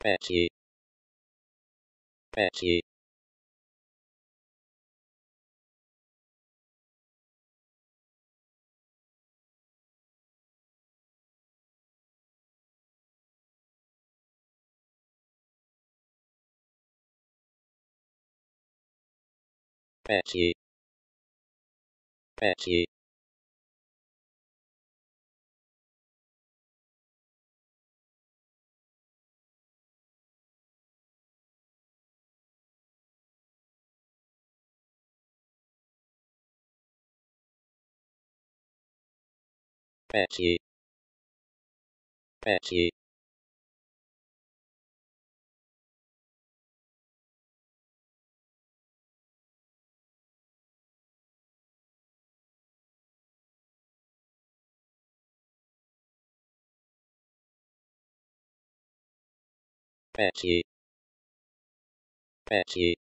Betty Betty Betty Betty Petty. Petty. Petty. Petty.